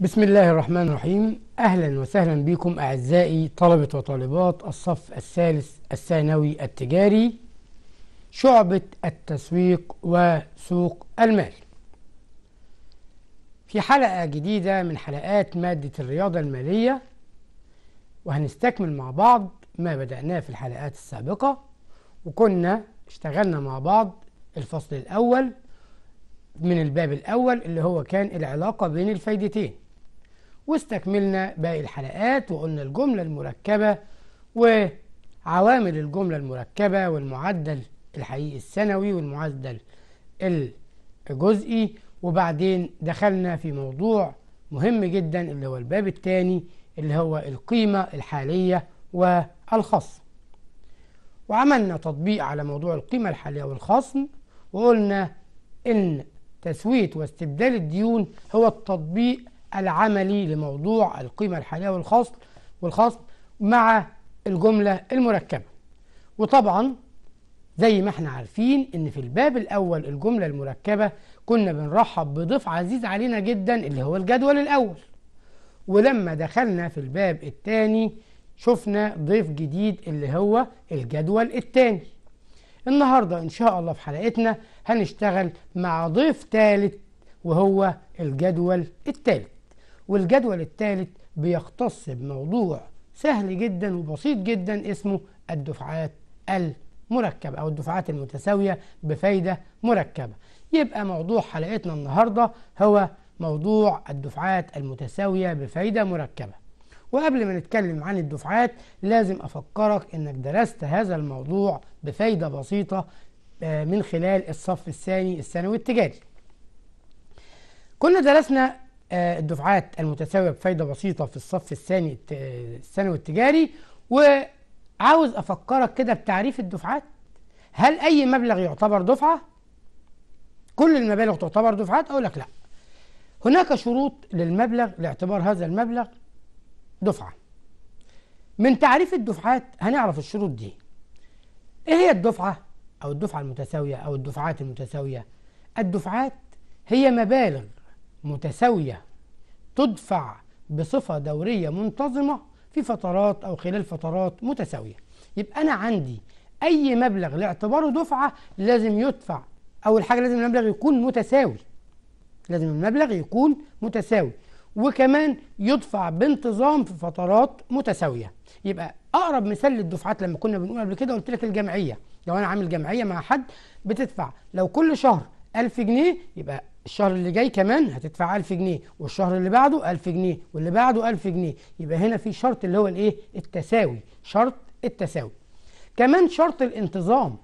بسم الله الرحمن الرحيم. أهلا وسهلا بكم أعزائي طلبة وطالبات الصف الثالث الثانوي التجاري شعبة التسويق وسوق المال. في حلقة جديدة من حلقات مادة الرياضة المالية وهنستكمل مع بعض ما بدأناه في الحلقات السابقة وكنا اشتغلنا مع بعض الفصل الأول من الباب الأول اللي هو كان العلاقة بين الفايدتين. واستكملنا باقي الحلقات وقلنا الجملة المركبة وعوامل الجملة المركبة والمعدل الحقيقي السنوي والمعدل الجزئي. وبعدين دخلنا في موضوع مهم جدا اللي هو الباب الثاني اللي هو القيمة الحالية والخصم. وعملنا تطبيق على موضوع القيمة الحالية والخصم وقلنا إن تسوية واستبدال الديون هو التطبيق العملي لموضوع القيمة الحالية والخصم والخصم مع الجملة المركبة. وطبعا زي ما إحنا عارفين إن في الباب الأول الجملة المركبة كنا بنرحب بضيف عزيز علينا جدا اللي هو الجدول الأول. ولما دخلنا في الباب الثاني شفنا ضيف جديد اللي هو الجدول الثاني النهاردة إن شاء الله في حلقتنا هنشتغل مع ضيف ثالث وهو الجدول الثالث والجدول الثالث بيختص بموضوع سهل جدا وبسيط جدا اسمه الدفعات المركبة أو الدفعات المتساوية بفايدة مركبة. يبقى موضوع حلقتنا النهاردة هو موضوع الدفعات المتساوية بفايدة مركبة. وقبل ما نتكلم عن الدفعات لازم أفكرك أنك درست هذا الموضوع بفايدة بسيطة من خلال الصف الثاني الثانوي التجاري. كنا درسنا الدفعات المتساوية بفايدة بسيطة في الصف الثاني الثانوي التجاري. وعاوز أفكرك كده بتعريف الدفعات. هل أي مبلغ يعتبر دفعة؟ كل المبالغ تعتبر دفعات؟ أقول لك لا. هناك شروط للمبلغ لاعتبار هذا المبلغ دفعة. من تعريف الدفعات هنعرف الشروط دي. إيه هي الدفعة؟ أو الدفعة المتساوية أو الدفعات المتساوية. الدفعات هي مبالغ متساوية تدفع بصفة دورية منتظمة في فترات أو خلال فترات متساوية. يبقى أنا عندي أي مبلغ لاعتباره دفعة لازم يدفع أول حاجة لازم المبلغ يكون متساوي. لازم المبلغ يكون متساوي. وكمان يدفع بانتظام في فترات متساوية. يبقى أقرب مثال للدفعات لما كنا بنقول قبل كده قلت لك الجمعية. لو أنا عامل جمعية مع حد بتدفع لو كل شهر 1000 جنيه يبقى الشهر اللي جاي كمان هتدفع 1000 جنيه والشهر اللي بعده 1000 جنيه واللي بعده 1000 جنيه. يبقى هنا في شرط اللي هو الإيه؟ التساوي. شرط التساوي. كمان شرط الانتظام.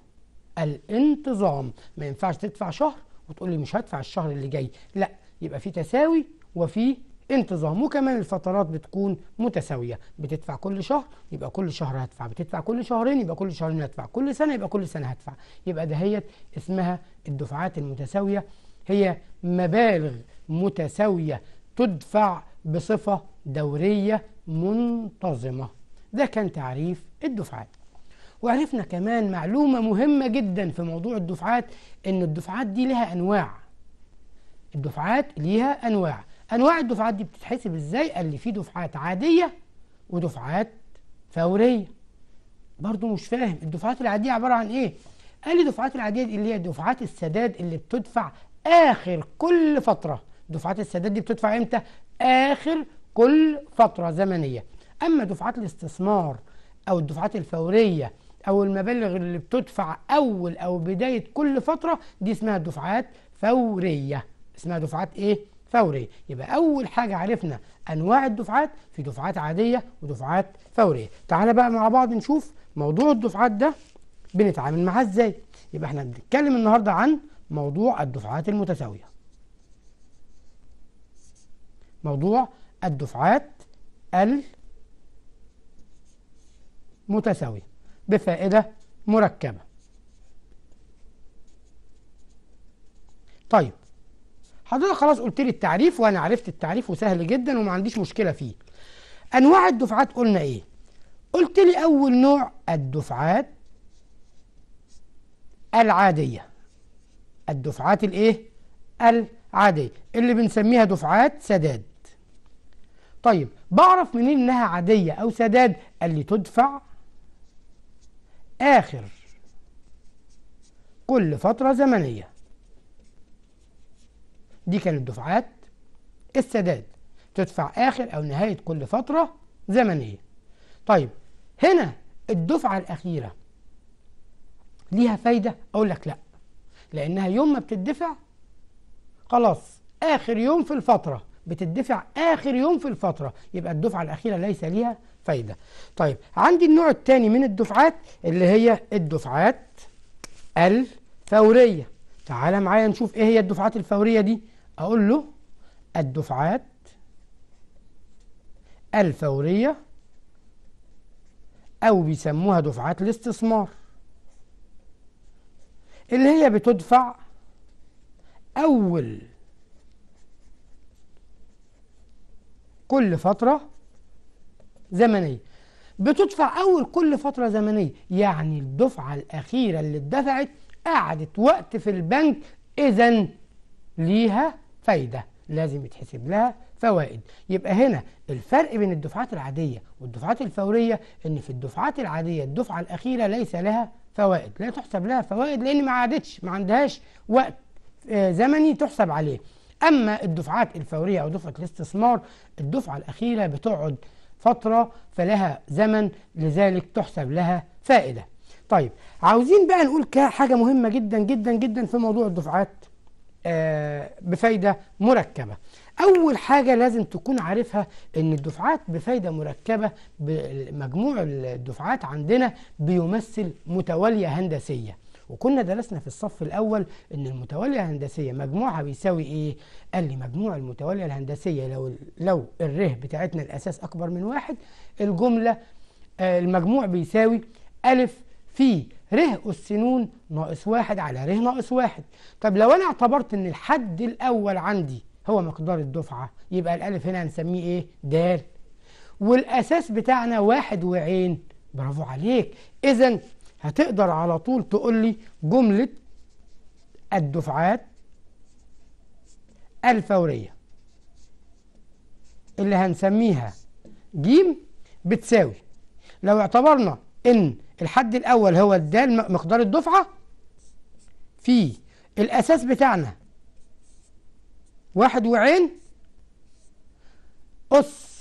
الانتظام. ما ينفعش تدفع شهر وتقول لي مش هدفع الشهر اللي جاي. لا يبقى في تساوي وفي انتظام. وكمان الفترات بتكون متساوية. بتدفع كل شهر يبقى كل شهر هدفع. بتدفع كل شهرين يبقى كل شهرين هدفع. كل سنة يبقى كل سنة هدفع. يبقى دهيت اسمها الدفعات المتساوية هي مبالغ متساوية تدفع بصفة دورية منتظمة. ده كان تعريف الدفعات. وعرفنا كمان معلومة مهمة جدا في موضوع الدفعات إن الدفعات دي لها أنواع. الدفعات ليها أنواع. أنواع الدفعات دي بتتحسب إزاي؟ قال لي في دفعات عادية ودفعات فورية. برضو مش فاهم الدفعات العادية عبارة عن إيه؟ قال لي الدفعات العادية اللي هي دفعات السداد اللي بتدفع آخر كل فترة. دفعات السداد دي بتدفع إمتى؟ آخر كل فترة زمنية. أما دفعات الاستثمار أو الدفعات الفورية أو المبالغ اللي بتدفع أول أو بداية كل فترة دي اسمها دفعات فورية. اسمها دفعات إيه؟ فورية. يبقى أول حاجة عرفنا أنواع الدفعات في دفعات عادية ودفعات فورية. تعالى بقى مع بعض نشوف موضوع الدفعات ده بنتعامل معاه إزاي. يبقى إحنا بنتكلم النهاردة عن موضوع الدفعات المتساوية. موضوع الدفعات المتساوية. بفائدة مركبة. طيب حضرتك خلاص قلت لي التعريف وأنا عرفت التعريف وسهل جدا وما عنديش مشكلة فيه. أنواع الدفعات قلنا إيه؟ قلت لي أول نوع الدفعات العادية. الدفعات الإيه؟ العادية. اللي بنسميها دفعات سداد. طيب بعرف منين إنها عادية أو سداد؟ قال لي تدفع آخر كل فترة زمنية. دي كانت دفعات السداد. تدفع آخر أو نهاية كل فترة زمنية. طيب هنا الدفعة الأخيرة ليها فايدة؟ أقول لك لا. لأنها يوم ما بتدفع خلاص آخر يوم في الفترة بتدفع آخر يوم في الفترة يبقى الدفعة الأخيرة ليس ليها فايدة. طيب عندي النوع الثاني من الدفعات اللي هي الدفعات الفورية. تعال معايا نشوف إيه هي الدفعات الفورية دي. أقول له الدفعات الفورية أو بيسموها دفعات الاستثمار. اللي هي بتدفع أول كل فترة زمنية. بتدفع أول كل فترة زمنية يعني الدفعة الأخيرة اللي اتدفعت قعدت وقت في البنك إذا ليها فايدة لازم يتحسب لها فوائد. يبقى هنا الفرق بين الدفعات العادية والدفعات الفورية إن في الدفعات العادية الدفعة الأخيرة ليس لها فوائد. لا تحسب لها فوائد لأن ما عادتش ما عندهاش وقت آه، زمني تحسب عليه. أما الدفعات الفورية أو دفعة الاستثمار الدفعة الأخيرة بتقعد فترة فلها زمن لذلك تحسب لها فائدة. طيب عاوزين بقى نقول حاجة مهمة جدا جدا جدا في موضوع الدفعات آه، بفايدة مركبة. أول حاجة لازم تكون عارفها إن الدفعات بفايدة مركبة مجموع الدفعات عندنا بيمثل متوالية هندسية وكنا درسنا في الصف الأول إن المتوالية الهندسية مجموعها بيساوي إيه؟ قال لي مجموع المتوالية الهندسية لو لو الره بتاعتنا الأساس أكبر من واحد الجملة آه المجموع بيساوي ألف في ر أس ن ناقص واحد على ر ناقص واحد طب لو أنا اعتبرت إن الحد الأول عندي هو مقدار الدفعة. يبقى الألف هنا هنسميه إيه؟ د والأساس بتاعنا واحد وعين. برافو عليك. إذا هتقدر على طول تقول لي جملة الدفعات الفورية اللي هنسميها جيم بتساوي. لو اعتبرنا إن الحد الأول هو الدال مقدار الدفعة في الأساس بتاعنا واحد وعين أس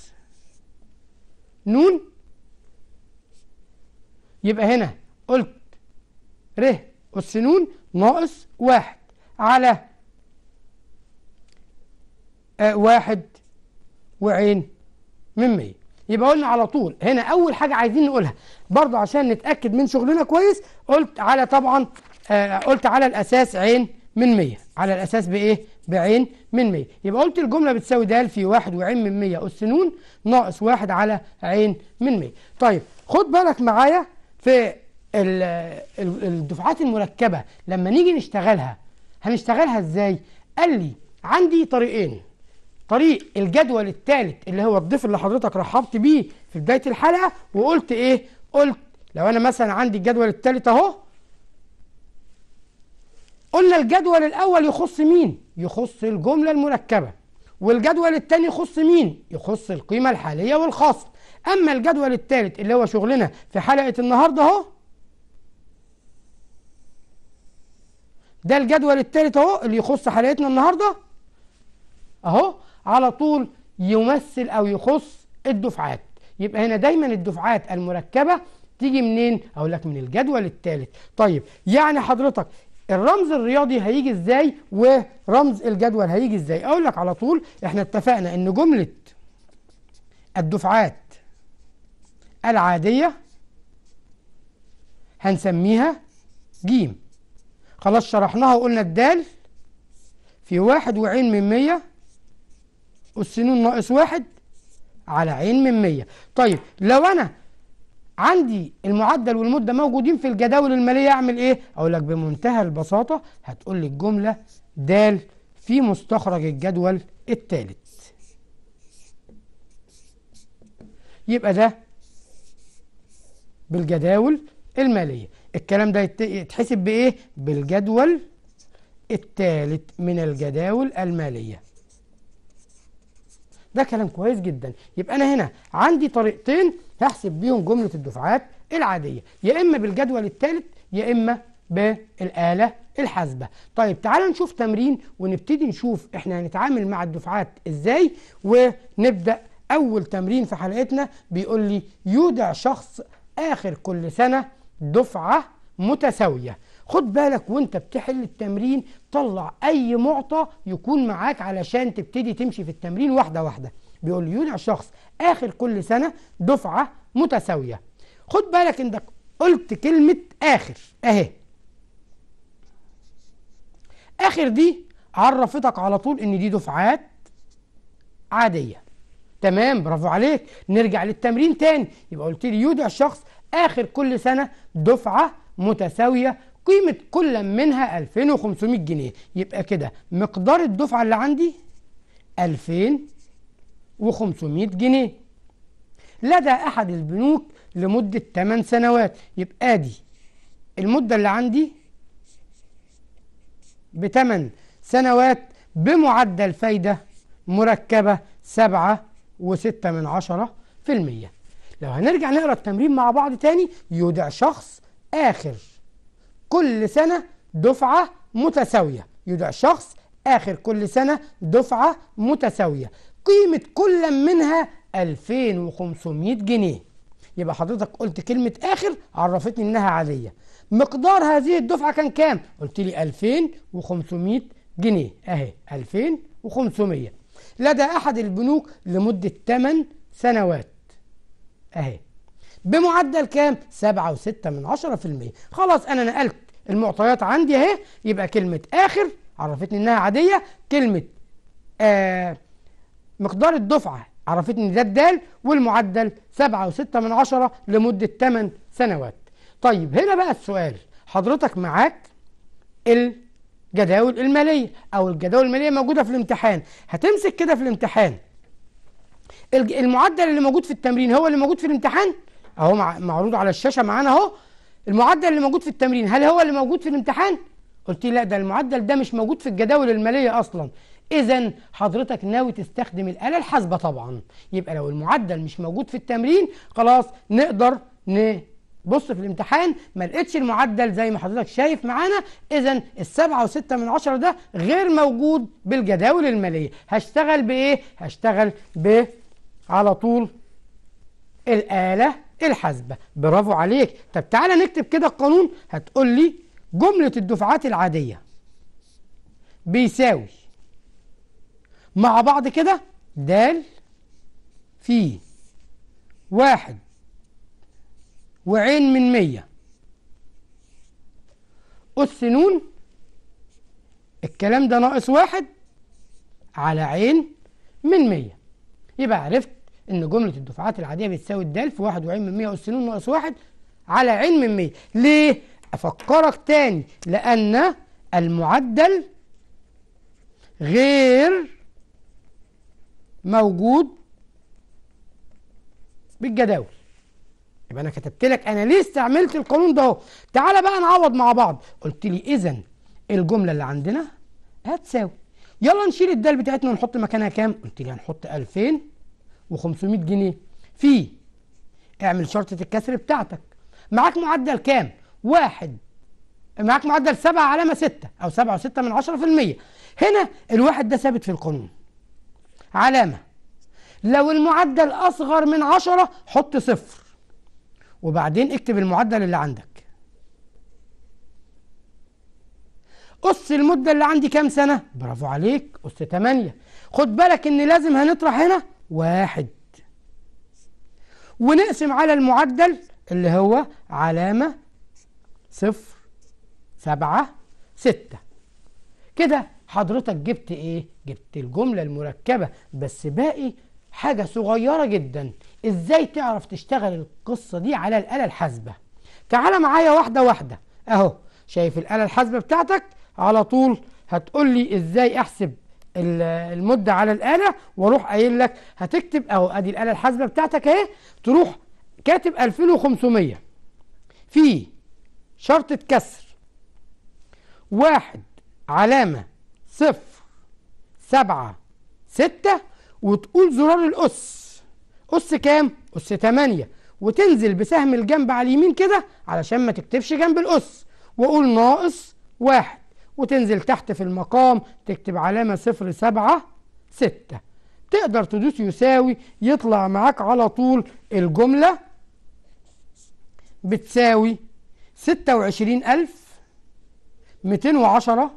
نون يبقى هنا قلت ر أس ن ناقص واحد. على آه واحد وعين من مية. يبقى قلنا على طول. هنا أول حاجة عايزين نقولها. برضه عشان نتأكد من شغلنا كويس قلت على طبعا آه قلت على الأساس عين من مية. على الأساس بإيه؟ بعين من مية. يبقى قلت الجملة بتساوي د في واحد وعين من مية أس ن ناقص واحد على عين من مية. طيب خد بالك معايا في الدفعات المركبة. لما نيجي نشتغلها هنشتغلها إزاي؟ قال لي عندي طريقين. طريق الجدول الثالث اللي هو الضيف اللي حضرتك رحبت بيه في بداية الحلقة وقلت إيه؟ قلت لو أنا مثلا عندي الجدول الثالث أهو قلنا الجدول الأول يخص مين؟ يخص الجملة المركبة. والجدول الثاني يخص مين؟ يخص القيمة الحالية والخاصة أما الجدول الثالث اللي هو شغلنا في حلقة النهاردة أهو ده الجدول الثالث أهو اللي يخص حلقتنا النهارده أهو على طول يمثل أو يخص الدفعات. يبقى هنا دايما الدفعات المركبة تيجي منين؟ أقول لك من الجدول الثالث طيب يعني حضرتك الرمز الرياضي هيجي إزاي ورمز الجدول هيجي إزاي؟ أقول لك على طول إحنا اتفقنا إن جملة الدفعات العادية هنسميها جيم. خلاص شرحناها وقلنا الدال في واحد وعين من مية أس ن ناقص واحد على عين من مية. طيب لو أنا عندي المعدل والمدة موجودين في الجداول المالية أعمل إيه؟ أقول لك بمنتهى البساطة هتقول لي الجملة د في مستخرج الجدول الثالث يبقى ده بالجداول المالية. الكلام ده يتحسب بإيه؟ بالجدول الثالث من الجداول المالية. ده كلام كويس جدا. يبقى أنا هنا عندي طريقتين هحسب بيهم جملة الدفعات العادية. يا إما بالجدول الثالث يا إما بالآلة الحاسبة. طيب تعالوا نشوف تمرين ونبتدي نشوف إحنا هنتعامل مع الدفعات إزاي ونبدأ أول تمرين في حلقتنا بيقول لي يودع شخص آخر كل سنة دفعة متساوية. خد بالك وانت بتحل التمرين طلع أي معطى يكون معاك علشان تبتدي تمشي في التمرين واحدة واحدة. بيقول يودع شخص آخر كل سنة دفعة متساوية. خد بالك انك قلت كلمة آخر أهي. آخر دي عرفتك على طول إن دي دفعات عادية. تمام؟ برافو عليك. نرجع للتمرين تاني. يبقى قلت لي يودع الشخص آخر كل سنة دفعة متساوية قيمة كل منها 2500 جنيه. يبقى كده مقدار الدفعة اللي عندي 2500 جنيه. لدى أحد البنوك لمدة 8 سنوات. يبقى دي المدة اللي عندي بثمان سنوات بمعدل فايدة مركبة سبعة وستة من عشرة في المية. لو هنرجع نقرأ التمرين مع بعض تاني يودع شخص آخر. كل سنة دفعة متساوية. يودع شخص آخر كل سنة دفعة متساوية. قيمة كل منها 2500 جنيه. يبقى حضرتك قلت كلمة آخر عرفتني إنها عادية. مقدار هذه الدفعة كان كام؟ قلت لي 2500 جنيه. أهي 2500 لدى أحد البنوك لمدة 8 سنوات. أهي. بمعدل كام؟ 7.6 من 10% خلاص أنا نقلت المعطيات عندي أهي. يبقى كلمة آخر عرفتني إنها عادية. كلمة آه مقدار الدفعة عرفتني ده الدال والمعدل 7.6 من عشرة لمدة 8 سنوات. طيب هنا بقى السؤال. حضرتك معاك الجداول المالية أو الجداول المالية موجودة في الامتحان. هتمسك كده في الامتحان. المعدل اللي موجود في التمرين هو اللي موجود في الامتحان؟ اهو معروض على الشاشة معانا اهو. المعدل اللي موجود في التمرين هل هو اللي موجود في الامتحان؟ قلت لي لا ده المعدل ده مش موجود في الجداول المالية أصلا. إذا حضرتك ناوي تستخدم الآلة الحاسبة طبعا. يبقى لو المعدل مش موجود في التمرين خلاص نقدر نبص في الامتحان. ما لقيتش المعدل زي ما حضرتك شايف معانا. إذا السبعة وستة من عشرة ده غير موجود بالجداول المالية. هشتغل بإيه؟ هشتغل ب على طول الآلة الحاسبة؟ برافو عليك. طب تعالى نكتب كده القانون. هتقول لي جملة الدفعات العادية بيساوي مع بعض كده دال في واحد وعين من مية. أس نون الكلام ده ناقص واحد على عين من مية. يبقى عرفت إن جملة الدفعات العادية بتساوي الدال في واحد وعين من مية أس نون ناقص واحد على عين من مية. ليه؟ أفكرك تاني لأن المعدل غير موجود بالجداول. يبقى أنا كتبت لك أنا ليه استعملت القانون ده أهو. تعالى بقى نعوض مع بعض. قلت لي اذا الجملة اللي عندنا هتساوي. يلا نشيل الدال بتاعتنا ونحط مكانها كام؟ قلت لي هنحط 2500 جنيه. في اعمل شرطة الكسر بتاعتك. معاك معدل كام؟ واحد. معاك معدل 7 علامة 6 أو 7 و6 من 10% هنا الواحد ده ثابت في القانون. علامة. لو المعدل أصغر من عشرة حط صفر. وبعدين اكتب المعدل اللي عندك. قص المدة اللي عندي كام سنة؟ برافو عليك قص 8 خد بالك إن لازم هنطرح هنا واحد. ونقسم على المعدل اللي هو علامة صفر سبعة ستة. كده حضرتك جبت إيه؟ جبت الجملة المركبة. بس باقي حاجة صغيرة جدا. إزاي تعرف تشتغل القصة دي على الآلة الحاسبة؟ تعال معايا واحدة واحدة. أهو شايف الآلة الحاسبة بتاعتك؟ على طول هتقول لي إزاي أحسب المدة على الآلة وأروح قايل لك هتكتب أهو أدي الآلة الحاسبة بتاعتك أهي تروح كاتب 2500 في شرطة كسر واحد علامة صفر سبعة ستة وتقول زرار الأس. أس كام؟ أس 8 وتنزل بسهم الجنب على اليمين كده علشان ما تكتبش جنب الأس. وقول ناقص واحد. وتنزل تحت في المقام تكتب علامة صفر سبعة ستة. تقدر تدوس يساوي يطلع معاك على طول الجملة بتساوي ستة وعشرين ألف ميتين وعشرة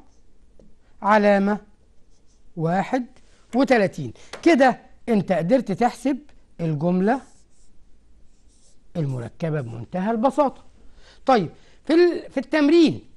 علامة واحد وتلاتين. كده انت قدرت تحسب الجملة المركبة بمنتهى البساطة. طيب في, في التمرين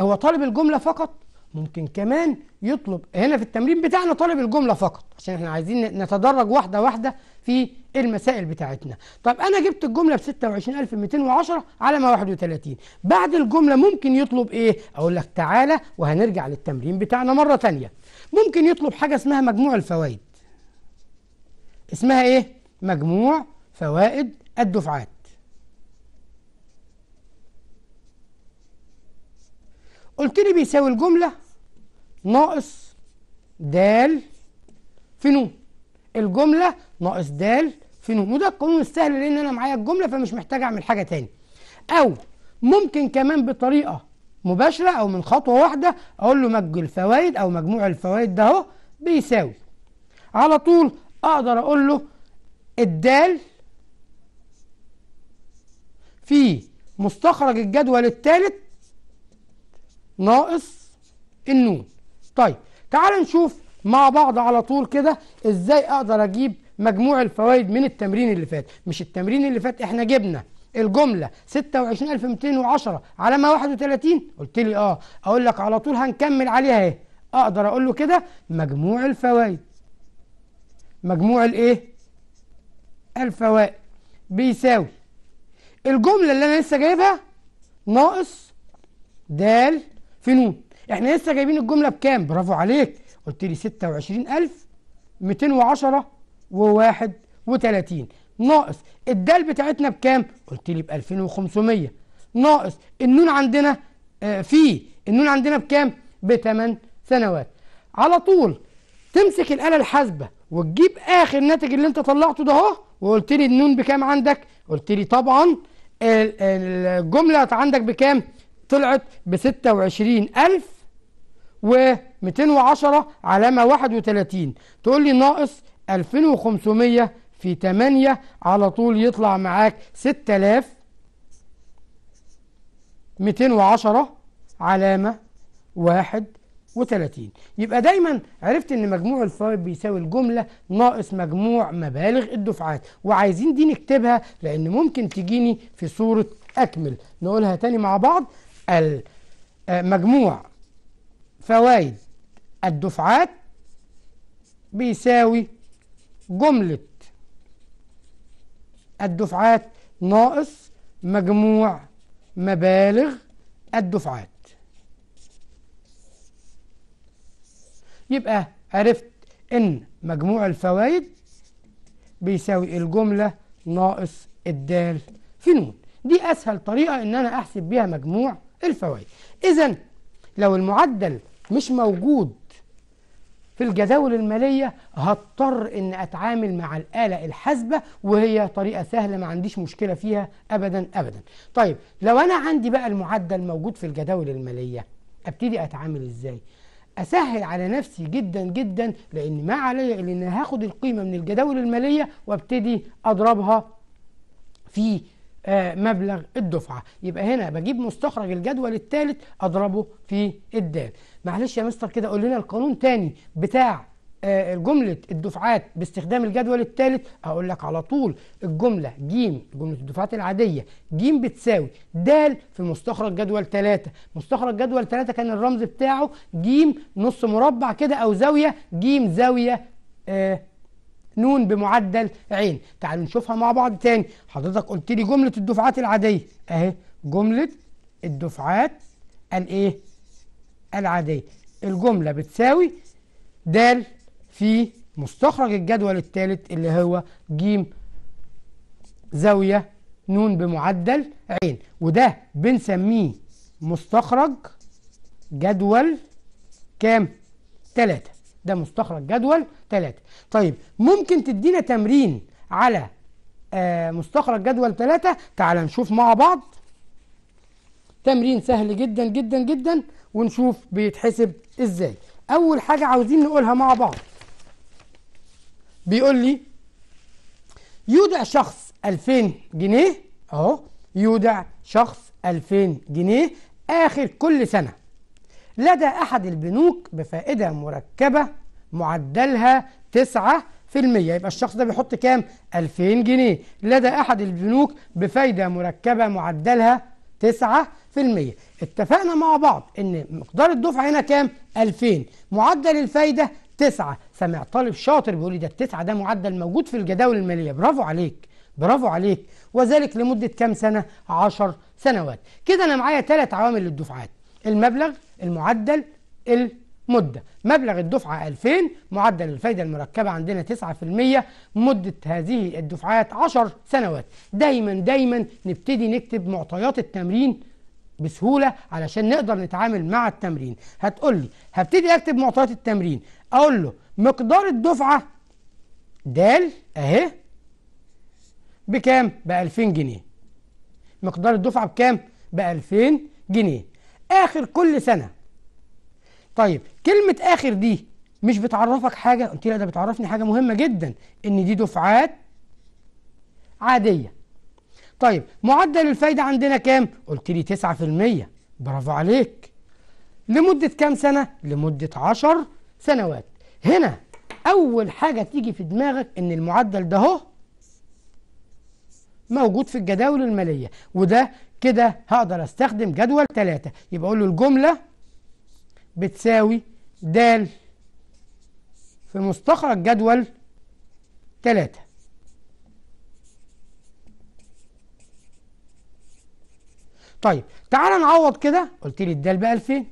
هو طالب الجملة فقط ممكن كمان يطلب. هنا في التمرين بتاعنا طالب الجملة فقط عشان إحنا عايزين نتدرج واحدة واحدة في المسائل بتاعتنا. طب أنا جبت الجملة ب 26210 علامة 31 بعد الجملة ممكن يطلب إيه؟ أقول لك تعالى وهنرجع للتمرين بتاعنا مرة تانية. ممكن يطلب حاجة اسمها مجموع الفوائد. اسمها إيه؟ مجموع فوائد الدفعات. قلت لي بيساوي الجملة ناقص دال في نون. الجملة ناقص دال في نون. وده القانون السهل لأن أنا معايا الجملة فمش محتاج أعمل حاجة تاني. أو ممكن كمان بطريقة مباشرة أو من خطوة واحدة أقول له مج الفوائد أو مجموع الفوائد ده أهو بيساوي. على طول أقدر أقول له الدال في مستخرج الجدول الثالث ناقص النون. طيب تعال نشوف مع بعض على طول كده إزاي أقدر أجيب مجموع الفوائد من التمرين اللي فات. مش التمرين اللي فات إحنا جبنا الجملة 26210 علامة 31 قلت لي آه. أقول لك على طول هنكمل عليها أهي. أقدر أقول له كده مجموع الفوائد. مجموع الإيه؟ الفوائد. بيساوي الجملة اللي أنا لسه جايبها ناقص دال في نون إحنا لسه جايبين الجملة بكام؟ برافو عليك. قلت لي 26210 و31 ناقص. الدال بتاعتنا بكام؟ قلت لي ب 2500 ناقص. النون عندنا آه في. النون عندنا بكام؟ ب 8 سنوات. على طول تمسك الآلة الحاسبة وتجيب آخر ناتج اللي انت طلعته ده اهو وقلت لي النون بكام عندك؟ قلت لي طبعا الجملة عندك بكام؟ طلعت ب 26000 و 210 علامة 31 تقول لي ناقص 2500 في 8 على طول يطلع معاك 6210 علامة 31 يبقى دايما عرفت إن مجموع الفوائد بيساوي الجملة ناقص مجموع مبالغ الدفعات وعايزين دي نكتبها لأن ممكن تجيني في صورة أكمل. نقولها تاني مع بعض. مجموع فوائد الدفعات بيساوي جملة الدفعات ناقص مجموع مبالغ الدفعات. يبقى عرفت إن مجموع الفوائد بيساوي الجملة ناقص الدال في نون. دي أسهل طريقة إن أنا أحسب بيها مجموع الفوائد. اذا لو المعدل مش موجود في الجداول المالية هضطر إن أتعامل مع الآلة الحاسبة وهي طريقة سهلة ما عنديش مشكلة فيها ابدا ابدا. طيب لو أنا عندي بقى المعدل موجود في الجداول المالية أبتدي أتعامل إزاي؟ أسهل على نفسي جدا جدا لأن ما عليا إلا ان هاخد القيمة من الجداول المالية وأبتدي أضربها في مبلغ الدفعة. يبقى هنا بجيب مستخرج الجدول الثالث أضربه في الدال. معلش يا مستر كده قول لنا القانون تاني بتاع آه جملة الدفعات باستخدام الجدول الثالث. أقول لك على طول الجملة جيم جملة الدفعات العادية جيم بتساوي دال في مستخرج جدول 3 مستخرج جدول 3 كان الرمز بتاعه جيم نص مربع كده أو زاوية جيم زاوية نون بمعدل عين. تعالوا نشوفها مع بعض تاني. حضرتك قلت لي جملة الدفعات العادية. أهي جملة الدفعات الإيه؟ العادية. الجملة بتساوي د في مستخرج الجدول الثالث اللي هو ج زاوية نون بمعدل عين. وده بنسميه مستخرج جدول كام؟ 3 ده مستخرج جدول 3 طيب ممكن تدينا تمرين على آه مستخرج جدول 3 تعال نشوف مع بعض. تمرين سهل جدا جدا جدا ونشوف بيتحسب إزاي. أول حاجة عاوزين نقولها مع بعض. بيقول لي يودع شخص 2000 جنيه أهو يودع شخص 2000 جنيه آخر كل سنة. لدى أحد البنوك بفائدة مركبة معدلها 9 في المية. يبقى الشخص ده بيحط كام؟ 2000 جنيه. لدى أحد البنوك بفايدة مركبة معدلها 9 في المية. اتفقنا مع بعض إن مقدار الدفعة هنا كام؟ 2000 معدل الفايدة 9 سمع طالب شاطر بيقول لي ده التسعة ده معدل موجود في الجداول المالية. برافو عليك. برافو عليك. وذلك لمدة كام سنة؟ 10 سنوات. كده أنا معايا ثلاث عوامل للدفعات. المبلغ المعدل المدة. مبلغ الدفعة 2000 معدل الفايدة المركبة عندنا 9% مدة هذه الدفعات 10 سنوات. دايما دايما نبتدي نكتب معطيات التمرين بسهولة علشان نقدر نتعامل مع التمرين. هتقول لي هبتدي أكتب معطيات التمرين. أقول له مقدار الدفعة دال أهي بكام؟ ب 2000 جنيه. مقدار الدفعة بكام؟ ب 2000 جنيه. آخر كل سنة. طيب كلمة آخر دي مش بتعرفك حاجة؟ قلت لا ده بتعرفني حاجة مهمة جدا إن دي دفعات عادية. طيب معدل الفايدة عندنا كام؟ قلت لي 9% برافو عليك. لمدة كام سنة؟ لمدة 10 سنوات. هنا أول حاجة تيجي في دماغك إن المعدل ده أهو موجود في الجداول المالية وده كده هقدر استخدم جدول 3 يبقى أقول له الجملة بتساوي د في مستخرج جدول 3 طيب تعال نعوض كده. قلت لي الدال ب 2000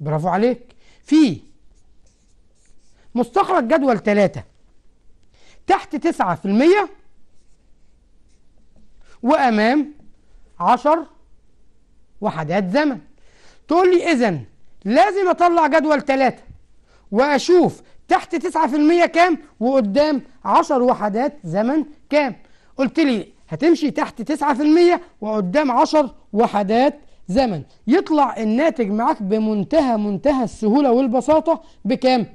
برافو عليك. في مستخرج جدول 3 تحت 9% وأمام 10 وحدات زمن. تقول لي اذا لازم أطلع جدول 3 وأشوف تحت 9% كام وقدام 10 وحدات زمن كام. قلت لي هتمشي تحت 9% وقدام 10 وحدات زمن. يطلع الناتج معاك بمنتهى منتهى السهولة والبساطة بكام؟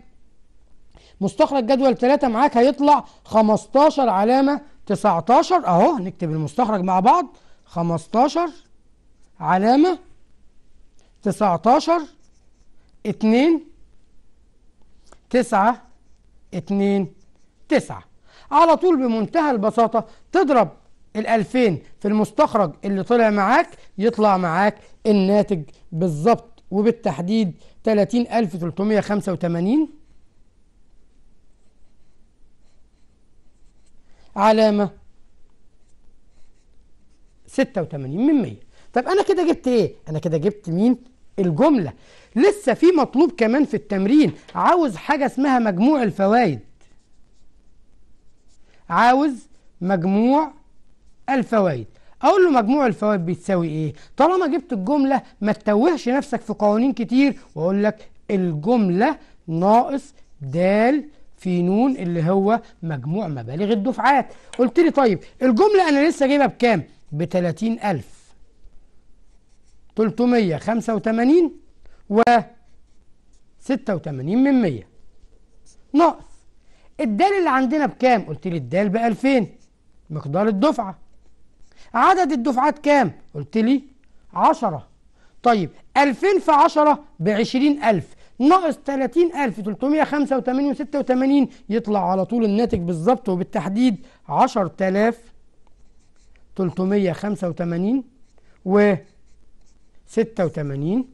مستخرج جدول 3 معاك هيطلع 15 علامة 19 أهو نكتب المستخرج مع بعض 15 علامة 19 2 9 2 9 على طول بمنتهى البساطة تضرب الألفين في المستخرج اللي طلع معاك يطلع معاك الناتج بالظبط وبالتحديد 30385 علامة 86 من 100 طب أنا كده جبت إيه؟ أنا كده جبت مين؟ الجملة. لسه في مطلوب كمان في التمرين. عاوز حاجة اسمها مجموع الفوائد. عاوز مجموع الفوائد. أقول له مجموع الفوائد بتساوي إيه؟ طالما جبت الجملة ما تتوهش نفسك في قوانين كتير. وأقول لك الجملة ناقص دال في نون اللي هو مجموع مبالغ الدفعات. قلت لي طيب الجملة أنا لسه جايبها بكام؟ ب 30000 385 و 86 من 100 ناقص الدال اللي عندنا بكام؟ قلت لي الدال ب 2000 مقدار الدفعة. عدد الدفعات كام؟ قلت لي 10 طيب 2000 في 10 ب 20000 ناقص 30385 و86 يطلع على طول الناتج بالظبط وبالتحديد 10385 و 86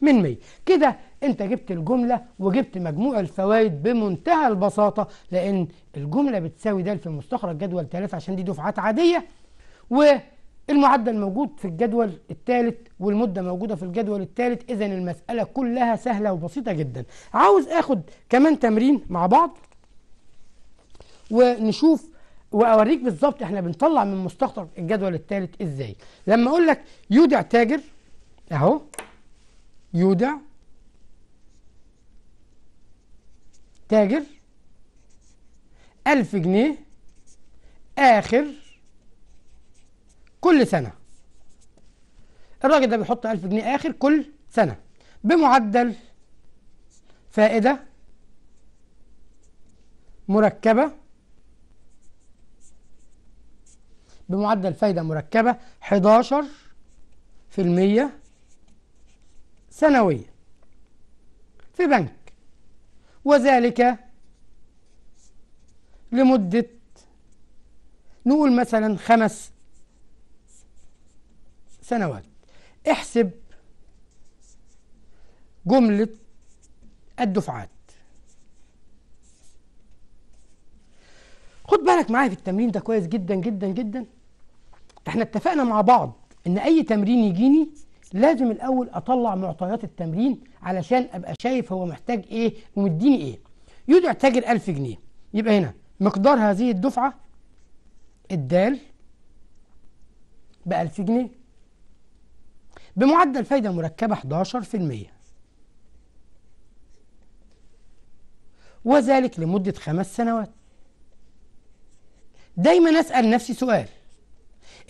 من 100 كده انت جبت الجملة وجبت مجموع الفوائد بمنتهى البساطة لأن الجملة بتساوي د في مستخرج جدول 3 عشان دي دفعات عادية والمعدل موجود في الجدول الثالث والمدة موجودة في الجدول الثالث اذا المسألة كلها سهلة وبسيطة جدا. عاوز آخد كمان تمرين مع بعض ونشوف واوريك بالظبط إحنا بنطلع من مستخرج الجدول الثالث إزاي. لما أقول لك يودع تاجر اهو. يودع تاجر ألف جنيه آخر كل سنة. الراجل ده بيحط ألف جنيه آخر كل سنة. بمعدل فائدة مركبة بمعدل فايدة مركبة 11 في المية سنويا في بنك. وذلك لمدة نقول مثلا خمس سنوات. احسب جملة الدفعات. خد بالك معايا في التمرين ده كويس جدا جدا جدا؟ إحنا اتفقنا مع بعض إن أي تمرين يجيني لازم الأول أطلع معطيات التمرين علشان أبقى شايف هو محتاج إيه ومديني إيه. يودع تاجر 1000 جنيه. يبقى هنا مقدار هذه الدفعة الدال ب 1000 جنيه بمعدل فايدة مركبة 11% وذلك لمدة خمس سنوات. دايما أسأل نفسي سؤال.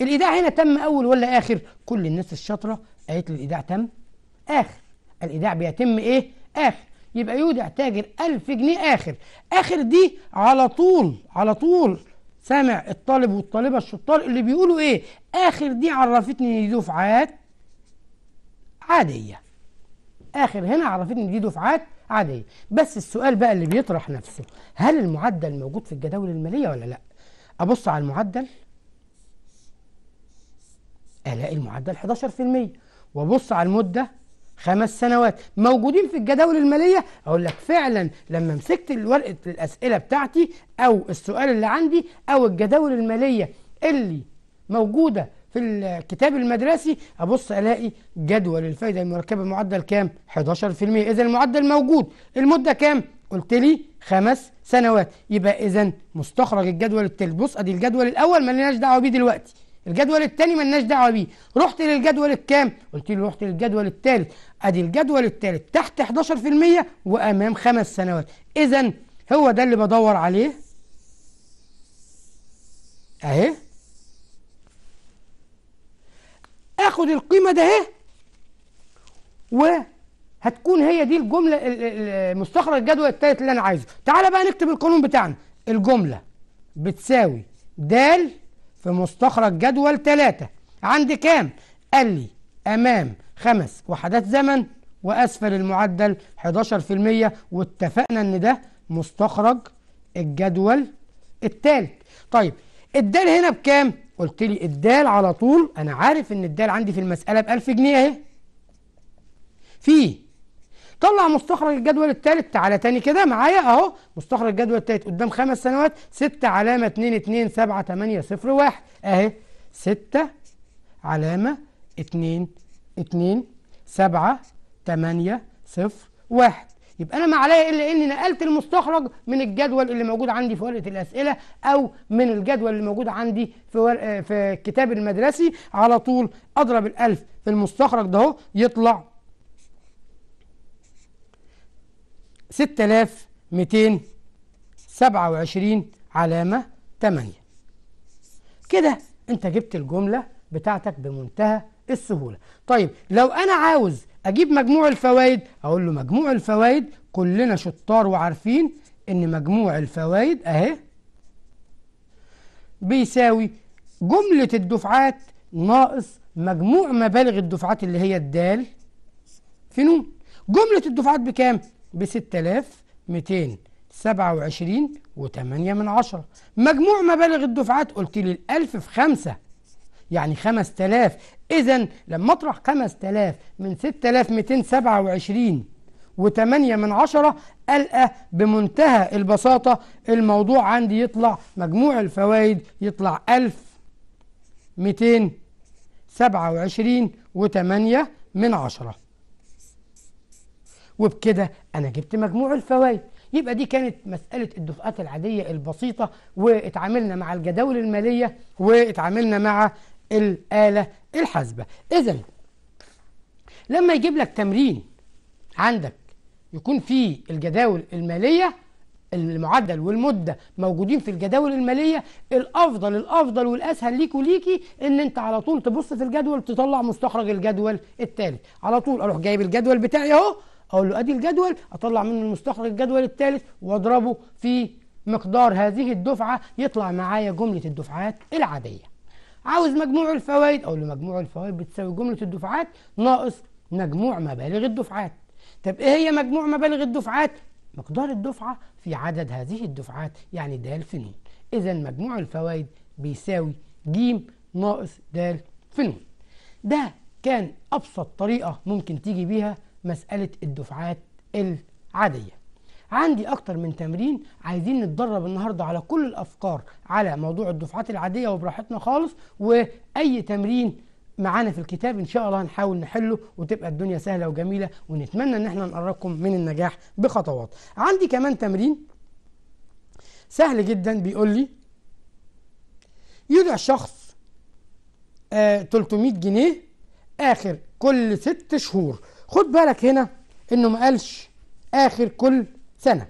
الإيداع هنا تم أول ولا آخر؟ كل الناس الشاطرة قالت لي الإيداع تم. آخر. الإيداع بيتم إيه؟ آخر. يبقى يودع تاجر 1000 جنيه آخر. آخر دي على طول على طول. سامع الطالب والطالبة الشطار اللي بيقولوا إيه؟ آخر دي عرفتني دي دفعات عادية. آخر هنا عرفتني دي دفعات عادية. بس السؤال بقى اللي بيطرح نفسه هل المعدل موجود في الجداول المالية ولا لأ؟ أبص على المعدل. الاقي المعدل 11% وابص على المدة خمس سنوات. موجودين في الجداول المالية؟ أقول لك فعلا لما مسكت ورقه الأسئلة بتاعتي أو السؤال اللي عندي أو الجداول المالية اللي موجودة في الكتاب المدرسي أبص ألاقي جدول الفايدة المركبة معدل كام؟ 11% إذا المعدل موجود. المدة كام؟ قلت لي خمس سنوات. يبقى إذا مستخرج الجدول التالت. بص أدي الجدول الأول مالناش دعوة بيه دلوقتي. الجدول الثاني مالناش دعوة بيه. رحت للجدول الكام؟ قلت له رحت للجدول الثالث أدي الجدول الثالث تحت 11% وأمام خمس سنوات. إذا هو ده اللي بدور عليه. أهي. آخد القيمة ده أهي. وهتكون هي دي الجملة مستخرج الجدول الثالث اللي أنا عايزه. تعالى بقى نكتب القانون بتاعنا. الجملة بتساوي د في مستخرج جدول 3 عندي كام؟ قال لي أمام خمس وحدات زمن وأسفل المعدل 11% واتفقنا إن ده مستخرج الجدول الثالث طيب الدال هنا بكام؟ قلت لي الدال على طول أنا عارف إن الدال عندي في المسألة ب 1000 جنيه أهي. في طلع مستخرج الجدول الثالث تعالى تاني كده معايا أهو. مستخرج الجدول الثالث قدام خمس سنوات 6 علامة 2 2 7 8 0 1 أهي. 6 علامة 2 2 7 8 0 1 يبقى أنا ما عليا إلا إني نقلت المستخرج من الجدول اللي موجود عندي في ورقة الأسئلة أو من الجدول اللي موجود عندي في ورق في الكتاب المدرسي. على طول أضرب الألف في المستخرج ده أهو يطلع 6227 علامة 8 كده انت جبت الجملة بتاعتك بمنتهى السهولة. طيب لو أنا عاوز أجيب مجموع الفوائد أقول له مجموع الفوائد كلنا شطار وعارفين إن مجموع الفوائد أهي بيساوي جملة الدفعات ناقص مجموع مبالغ الدفعات اللي هي الدال في نون. جملة الدفعات بكام؟ ب 6227 و8 من عشرة. مجموع مبالغ الدفعات قلت لي الألف في خمسة. يعني 5000 إذا لما أطرح 5000 من 6227 و8 من عشرة ألقى بمنتهى البساطة الموضوع عندي يطلع مجموع الفوائد يطلع 1227 و8 من عشرة. وبكده أنا جبت مجموع الفوائد. يبقى دي كانت مسألة الدفعات العادية البسيطة واتعاملنا مع الجداول المالية واتعاملنا مع الآلة الحاسبة. إذا لما يجيب لك تمرين عندك يكون فيه الجداول المالية المعدل والمدة موجودين في الجداول المالية الأفضل الأفضل والأسهل ليك وليكي إن أنت على طول تبص في الجدول تطلع مستخرج الجدول الثالث على طول أروح جايب الجدول بتاعي أهو أقول له أدي الجدول أطلع منه المستخرج الجدول الثالث وأضربه في مقدار هذه الدفعة يطلع معايا جملة الدفعات العادية. عاوز مجموع الفوائد؟ أقول له مجموع الفوائد بتساوي جملة الدفعات ناقص مجموع مبالغ الدفعات. طب إيه هي مجموع مبالغ الدفعات؟ مقدار الدفعة في عدد هذه الدفعات يعني د في ن اذا مجموع الفوائد بيساوي ج ناقص د في ن ده كان أبسط طريقة ممكن تيجي بيها مسألة الدفعات العادية. عندي أكتر من تمرين عايزين نتدرب النهارده على كل الأفكار على موضوع الدفعات العادية وبراحتنا خالص وأي تمرين معانا في الكتاب إن شاء الله هنحاول نحله وتبقى الدنيا سهلة وجميلة ونتمنى إن إحنا نقربكم من النجاح بخطوات. عندي كمان تمرين سهل جدا بيقول لي يدع شخص آه 300 جنيه آخر كل ست شهور. خد بالك هنا إنه ما قالش آخر كل سنة.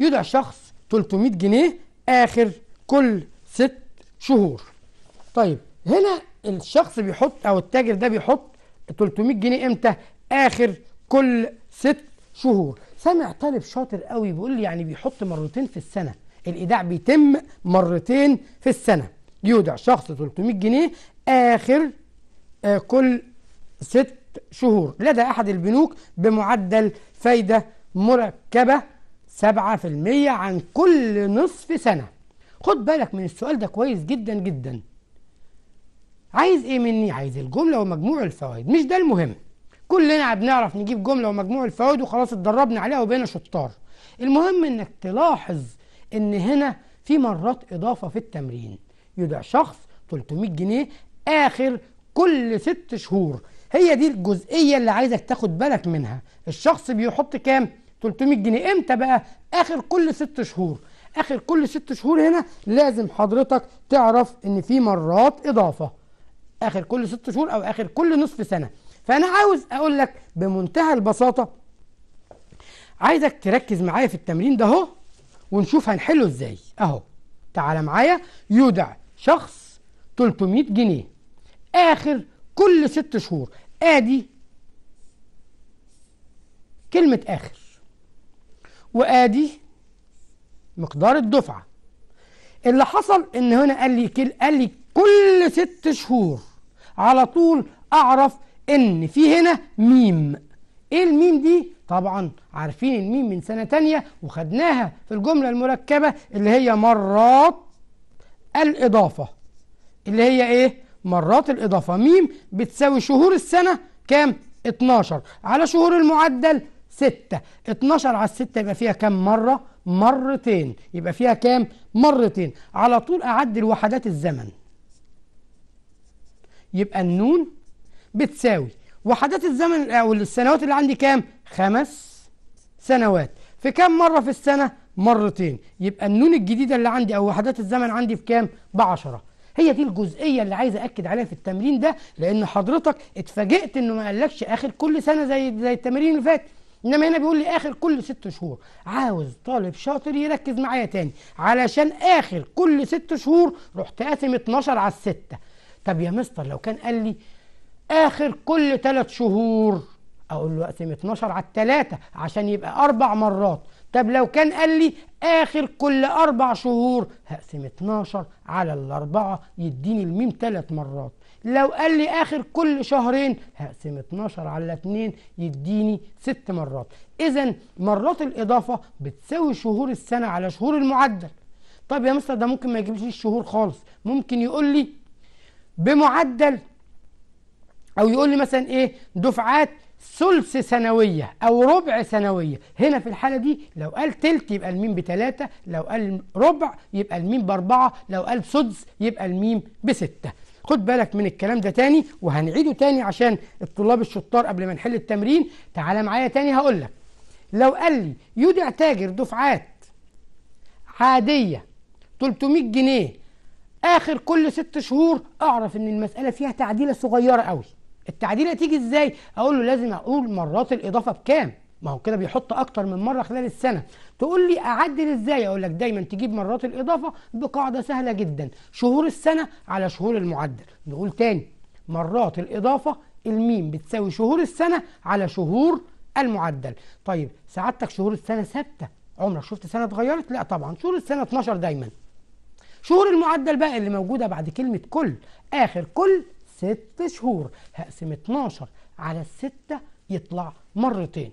يدع شخص 300 جنيه آخر كل ست شهور. طيب هنا الشخص بيحط أو التاجر ده بيحط 300 جنيه إمتى؟ آخر كل ست شهور. سامع طالب شاطر قوي بيقول لي يعني بيحط مرتين في السنة. الإيداع بيتم مرتين في السنة. يودع شخص 300 جنيه آخر آه كل ست شهور. لدى أحد البنوك بمعدل فايدة مركبة 7% عن كل نصف سنة. خد بالك من السؤال ده كويس جدا جدا. عايز إيه مني؟ عايز الجملة ومجموع الفوائد. مش ده المهم. كلنا بنعرف نجيب جملة ومجموع الفوائد وخلاص اتدربنا عليها وبقينا شطار. المهم إنك تلاحظ إن هنا في مرات إضافة في التمرين. يدع شخص 300 جنيه آخر كل ست شهور. هي دي الجزئية اللي عايزك تاخد بالك منها. الشخص بيحط كام؟ 300 جنيه. إمتى بقى؟ آخر كل ست شهور. آخر كل ست شهور هنا لازم حضرتك تعرف إن في مرات إضافة. آخر كل ست شهور أو آخر كل نصف سنة. فأنا عاوز أقول لك بمنتهى البساطة عايزك تركز معايا في التمرين ده أهو ونشوف هنحله إزاي. أهو. تعالى معايا. يودع شخص 300 جنيه. آخر كل ست شهور. آدي كلمة آخر. وآدي مقدار الدفعة. اللي حصل إن هنا قال لي كل قال لي كل ست شهور على طول أعرف إن في هنا ميم. إيه الميم دي؟ طبعا عارفين الميم من سنة تانية وخدناها في الجملة المركبة اللي هي مرات الإضافة. اللي هي إيه؟ مرات الإضافة. ميم بتساوي شهور السنة كام؟ 12 على شهور المعدل 6 12 على 6 يبقى فيها كام؟ مرة؟ مرتين. يبقى فيها كام؟ مرتين. على طول أعدل وحدات الزمن. يبقى النون بتساوي وحدات الزمن أو السنوات اللي عندي كام؟ خمس سنوات. في كام مرة في السنة؟ مرتين. يبقى النون الجديدة اللي عندي أو وحدات الزمن عندي في كام؟ بعشرة. هي دي الجزئية اللي عايز اكد عليها في التمرين ده لأن حضرتك اتفاجئت إنه ما قالكش آخر كل سنة زي زي التمرين اللي فات. إنما هنا بيقول لي آخر كل ست شهور. عاوز طالب شاطر يركز معايا تاني. علشان آخر كل ست شهور رحت قاسم 12 على الستة. طب يا مستر لو كان قال لي آخر كل ثلاث شهور أقول له أقسم 12 على الثلاثة عشان يبقى أربع مرات. طب لو كان قال لي آخر كل أربع شهور هقسم 12 على الأربعة يديني الميم ثلاث مرات. لو قال لي آخر كل شهرين هقسم 12 على 2 يديني ست مرات. إذا مرات الإضافة بتساوي شهور السنة على شهور المعدل. طب يا مستر ده ممكن ما يجيبليش الشهور خالص. ممكن يقول لي بمعدل أو يقول لي مثلا إيه دفعات ثلث سنوية أو ربع سنوية. هنا في الحالة دي لو قال تلت يبقى الميم بتلاتة لو قال ربع يبقى الميم بأربعة لو قال سدس يبقى الميم بستة. خد بالك من الكلام ده تاني وهنعيده تاني عشان الطلاب الشطار قبل ما نحل التمرين. تعالى معايا تاني هقول لك. لو قال لي يودع تاجر دفعات عادية 300 جنيه آخر كل ست شهور أعرف إن المسألة فيها تعديلة صغيرة قوي التعديلة تيجي إزاي؟ أقول له لازم أقول مرات الاضافة بكام؟ ما هو كده بيحط أكتر من مره خلال السنة. تقول لي اعدل إزاي؟ أقول لك دايما تجيب مرات الاضافه بقاعده سهله جدا. شهور السنة على شهور المعدل. نقول تاني مرات الاضافه الميم بتساوي شهور السنة على شهور المعدل. طيب سعادتك شهور السنة ثابته. عمرك شفت سنه اتغيرت؟ لا طبعا. شهور السنة 12 دايما. شهور المعدل بقى اللي موجودة بعد كلمة كل. آخر كل ست شهور هقسم 12 على الستة يطلع مرتين.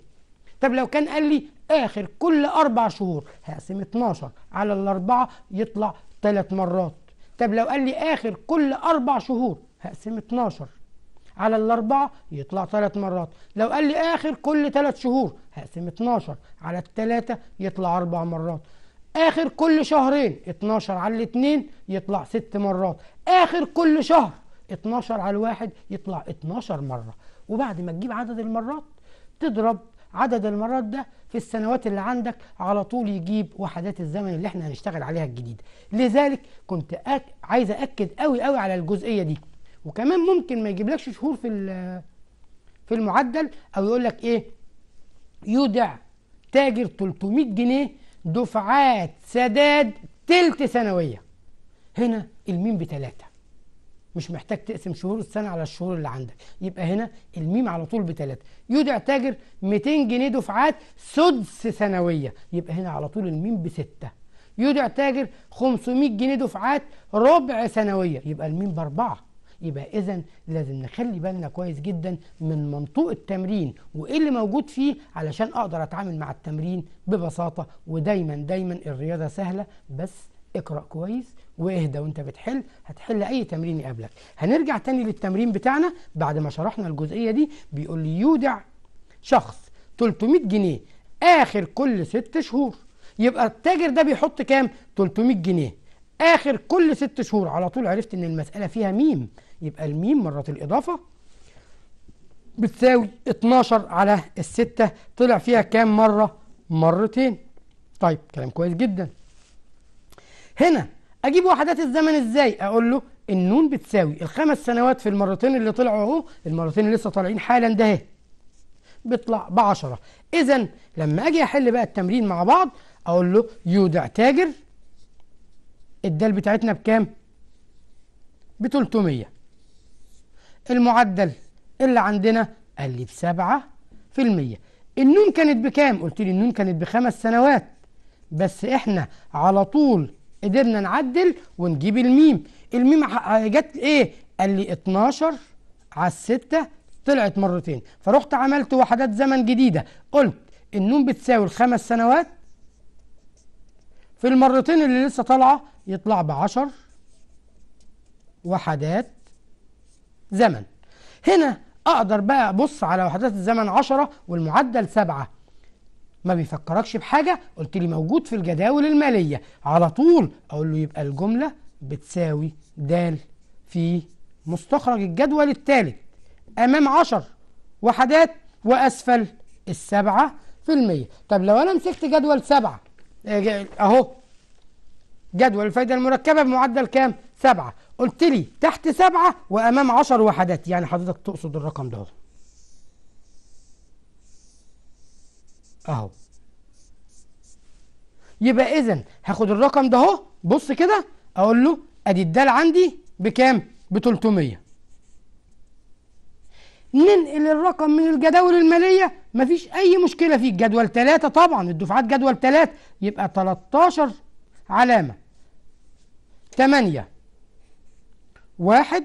طب لو كان قال لي آخر كل أربع شهور هقسم 12 على الأربعة يطلع ثلاث مرات. طب لو قال لي آخر كل أربع شهور هقسم 12 على الأربعة يطلع ثلاث مرات. لو قال لي آخر كل ثلاث شهور هقسم 12 على الثلاثه يطلع أربع مرات. آخر كل شهرين 12 على الاثنين يطلع ست مرات. آخر كل شهر 12 على الواحد يطلع 12 مرة. وبعد ما تجيب عدد المرات تضرب عدد المرات ده في السنوات اللي عندك على طول يجيب وحدات الزمن اللي إحنا هنشتغل عليها الجديد. لذلك كنت أك... عايز أكد قوي قوي على الجزئية دي. وكمان ممكن ما يجيبلكش شهور في في المعدل أو يقول لك إيه يودع تاجر 300 جنيه دفعات سداد تلت سنوية. هنا الميم بتلاتة. مش محتاج تقسم شهور السنة على الشهور اللي عندك. يبقى هنا الميم على طول بتلاتة. يودع تاجر 200 جنيه دفعات سدس سنوية. يبقى هنا على طول الميم بستة. يودع تاجر 500 جنيه دفعات ربع سنوية. يبقى الميم بأربعة. يبقى إذا لازم نخلي بالنا كويس جدا من منطوق التمرين وإيه اللي موجود فيه علشان أقدر أتعامل مع التمرين ببساطة. ودايما دايما الرياضة سهلة بس اقرأ كويس واهدى وانت بتحل هتحل أي تمرين يقابلك. هنرجع تاني للتمرين بتاعنا. بعد ما شرحنا الجزئية دي بيقول لي يودع شخص 300 جنيه آخر كل ست شهور. يبقى التاجر ده بيحط كام؟ 300 جنيه. آخر كل ست شهور. على طول عرفت إن المسألة فيها ميم. يبقى الميم مرة الإضافة بتساوي 12 على الستة. طلع فيها كام مرة؟ مرتين. طيب كلام كويس جدا. هنا أجيب وحدات الزمن إزاي؟ أقول له النون بتساوي الخمس سنوات في المرتين اللي طلعوا أهو المرتين اللي لسه طالعين حالا ده أهي. بيطلع ب 10 اذا لما أجي أحل بقى التمرين مع بعض أقول له يودع تاجر الدال بتاعتنا بكام؟ ب 300 المعدل اللي عندنا قال لي بسبعة في المية. النون كانت بكام؟ قلت لي النون كانت بخمس سنوات. بس إحنا على طول قدرنا نعدل ونجيب الميم. الميم جت إيه؟ قال لي 12 على الستة طلعت مرتين. فرحت عملت وحدات زمن جديدة. قلت النون بتساوي الخمس سنوات. في المرتين اللي لسه طالعة يطلع بعشر وحدات زمن. هنا أقدر بقى أبص على وحدات الزمن 10 والمعدل 7 ما بيفكركش بحاجة قلت لي موجود في الجداول المالية. على طول أقول له يبقى الجملة بتساوي د في مستخرج الجدول الثالث أمام عشر وحدات وأسفل السبعة في المية. طب لو أنا مسكت جدول سبعة أهو. جدول الفايدة المركبة بمعدل كام؟ سبعة. قلت لي تحت سبعة وأمام عشر وحدات. يعني حضرتك تقصد الرقم ده. اهو. يبقى اذا هاخد الرقم ده اهو بص كده أقول له أدي الدال عندي بكام؟ ب 300 ننقل الرقم من الجداول المالية مفيش أي مشكلة فيه جدول 3 طبعا الدفعات جدول 3 يبقى 13 علامة. 8 1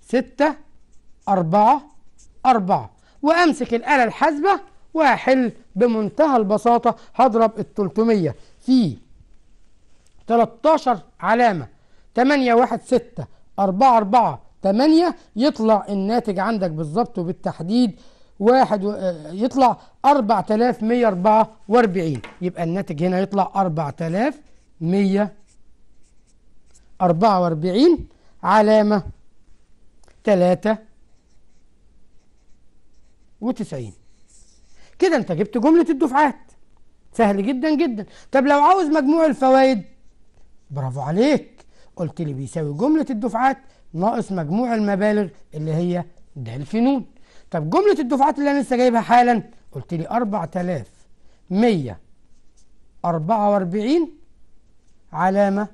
6 4 4 وأمسك الآلة الحاسبة واحل بمنتهى البساطة هضرب ال 300 في 13 علامة 8 1 6 4 4 8 يطلع الناتج عندك بالظبط وبالتحديد واحد و... يطلع 4144 يبقى الناتج هنا يطلع 4144 علامة 93 كده انت جبت جملة الدفعات. سهل جدا جدا. طب لو عاوز مجموع الفوائد؟ برافو عليك. قلت لي بيساوي جملة الدفعات ناقص مجموع المبالغ اللي هي د في نون طب جملة الدفعات اللي أنا لسه جايبها حالا؟ قلت لي 4144 علامة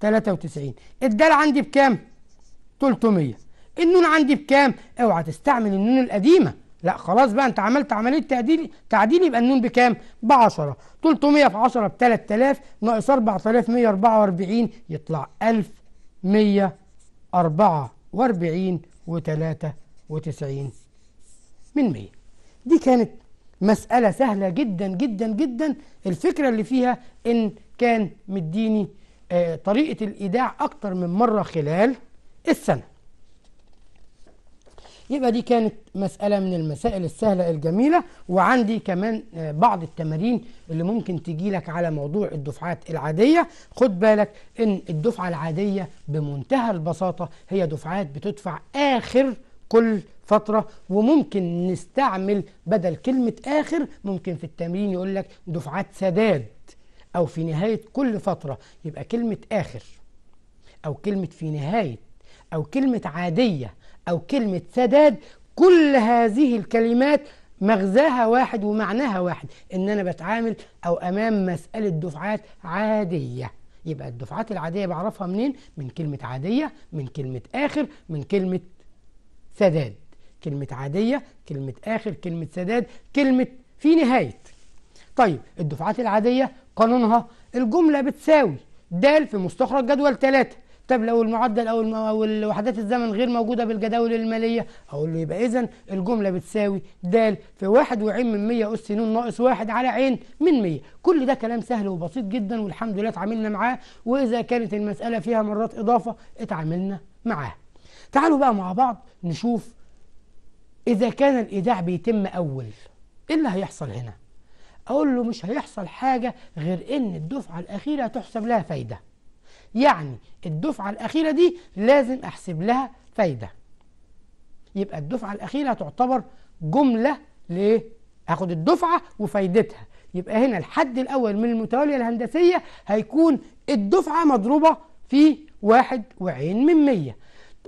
93 الدال عندي بكام؟ 300 النون عندي بكام؟ اوعى تستعمل النون القديمة. لا خلاص بقى انت عملت عملية تعديل تعديل يبقى النون بكام؟ ب 10 300 في 10 ب 3000 ناقص 4144 يطلع 1144 و93 من 100 دي كانت مسألة سهلة جدا جدا جدا. الفكرة اللي فيها إن كان مديني آه طريقة الإيداع أكتر من مرة خلال السنة. يبقى دي كانت مسألة من المسائل السهلة الجميلة وعندي كمان آه بعض التمارين اللي ممكن تجي لك على موضوع الدفعات العادية. خد بالك إن الدفعة العادية بمنتهى البساطة هي دفعات بتدفع آخر كل فترة وممكن نستعمل بدل كلمة آخر ممكن في التمرين يقول لك دفعات سداد أو في نهاية كل فترة يبقى كلمة آخر أو كلمة في نهاية أو كلمة عادية أو كلمة سداد كل هذه الكلمات مغزاها واحد ومعناها واحد إن أنا بتعامل أو أمام مسألة دفعات عادية. يبقى الدفعات العادية بعرفها منين؟ من كلمة عادية من كلمة آخر من كلمة سداد. كلمة عادية كلمة آخر كلمة سداد كلمة في نهاية. طيب الدفعات العادية قانونها الجملة بتساوي د في مستخرج جدول 3 طب لو المعدل أو المو... الوحدات الزمن غير موجودة بالجداول المالية. أقول له يبقى اذا الجملة بتساوي د في 1 وعين من 100 أس ن ناقص 1 على عين من 100 كل ده كلام سهل وبسيط جدا والحمد لله اتعاملنا معاه. وإذا كانت المسألة فيها مرات إضافة اتعاملنا معاها تعالوا بقى مع بعض نشوف إذا كان الإيداع بيتم أول إيه اللي هيحصل هنا؟ أقول له مش هيحصل حاجة غير إن الدفعة الأخيرة هتحسب لها فايدة. يعني الدفعة الأخيرة دي لازم أحسب لها فايدة. يبقى الدفعة الأخيرة تعتبر جملة ليه؟ هاخد الدفعة وفايدتها. يبقى هنا الحد الأول من المتوالية الهندسية هيكون الدفعة مضروبة في واحد وعين من مية.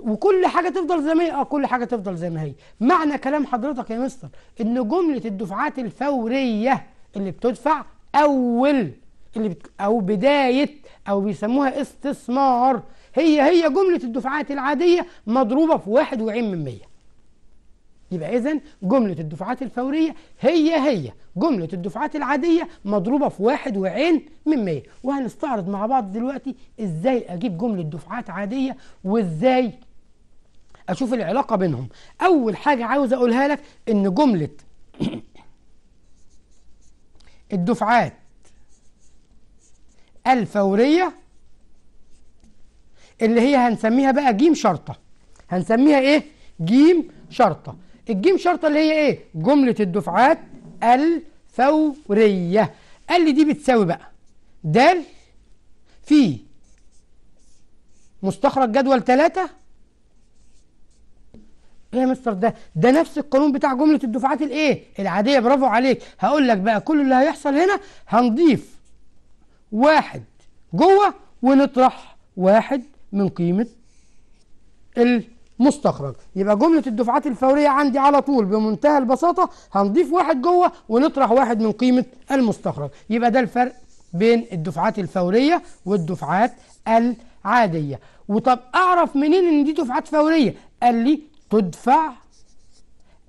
وكل حاجة تفضل زي ما هي؟ آه كل حاجة تفضل زي ما هي. معنى كلام حضرتك يا مستر إن جملة الدفعات الفورية اللي بتدفع أول اللي بت... أو بداية أو بيسموها استثمار. هي هي جملة الدفعات العادية مضروبة في واحد وعين من مية. يبقى اذا جملة الدفعات الفورية هي هي جملة الدفعات العادية مضروبة في واحد وعين من مية. وهنستعرض مع بعض دلوقتي إزاي أجيب جملة دفعات عادية وإزاي أشوف العلاقة بينهم. أول حاجة عاوز أقولها لك إن جملة الدفعات الفورية اللي هي هنسميها بقى جيم شرطة. هنسميها إيه؟ جيم شرطة. الجيم شرطة اللي هي إيه؟ جملة الدفعات الفورية. قال لي دي بتساوي بقى د في مستخرج جدول 3 إيه يا مستر ده ده نفس القانون بتاع جملة الدفعات الإيه؟ العادية. برافو عليك. هقول لك بقى كل اللي هيحصل هنا هنضيف واحد جوه ونطرح واحد من قيمة المستخرج. يبقى جملة الدفعات الفورية عندي على طول بمنتهى البساطة هنضيف واحد جوه ونطرح واحد من قيمة المستخرج. يبقى ده الفرق بين الدفعات الفورية والدفعات العادية. وطب أعرف منين إن دي دفعات فورية؟ قال لي تدفع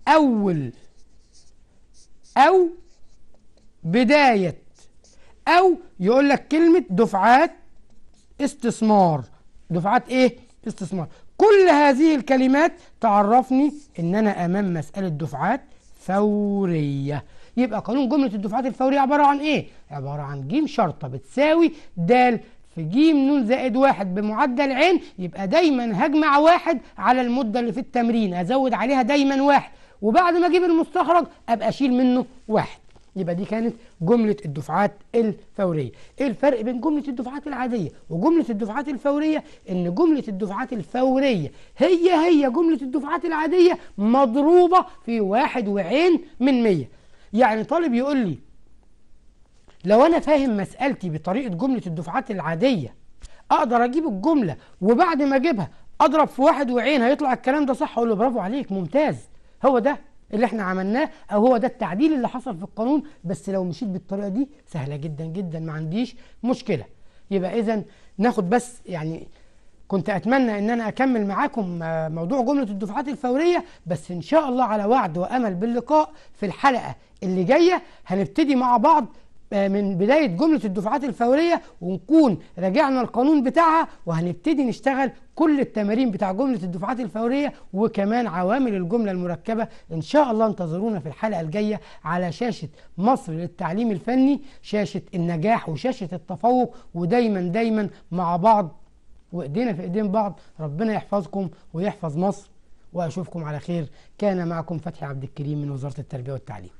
أول أو بداية أو يقول لك كلمة دفعات استثمار. دفعات إيه؟ استثمار. كل هذه الكلمات تعرفني إن أنا أمام مسألة دفعات فورية. يبقى قانون جملة الدفعات الفورية عبارة عن إيه؟ عبارة عن جيم شرطة بتساوي د في جيم نون زائد واحد بمعدل عين. يبقى دايما هجمع واحد على المدة اللي في التمرين. ازود عليها دايما واحد. وبعد ما أجيب المستخرج ابقى اشيل منه واحد. يبقى دي كانت جملة الدفعات الفورية. إيه الفرق بين جملة الدفعات العادية وجملة الدفعات الفورية؟ إن جملة الدفعات الفورية هي هي جملة الدفعات العادية مضروبة في واحد وعين من مية. يعني طالب يقول لي لو أنا فاهم مسألتي بطريقة جملة الدفعات العادية أقدر أجيب الجملة وبعد ما أجيبها أضرب في واحد وعين هيطلع الكلام ده صح؟ أقول له برافو عليك ممتاز. هو ده اللي إحنا عملناه أو هو ده التعديل اللي حصل في القانون بس لو مشيت بالطريقة دي سهلة جدا جدا ما عنديش مشكلة. يبقى اذا ناخد بس يعني كنت أتمنى إن أنا أكمل معاكم آه، موضوع جملة الدفعات الفورية بس إن شاء الله على وعد وأمل باللقاء في الحلقة اللي جاية. هنبتدي مع بعض من بداية جملة الدفعات الفورية ونكون راجعنا القانون بتاعها وهنبتدي نشتغل كل التمارين بتاع جملة الدفعات الفورية وكمان عوامل الجملة المركبة إن شاء الله انتظرونا في الحلقة الجاية على شاشة مصر للتعليم الفني شاشة النجاح وشاشة التفوق ودايما دايما مع بعض وإيدينا في إيدين بعض ربنا يحفظكم ويحفظ مصر. وأشوفكم على خير. كان معكم فتحي عبد الكريم من وزارة التربية والتعليم.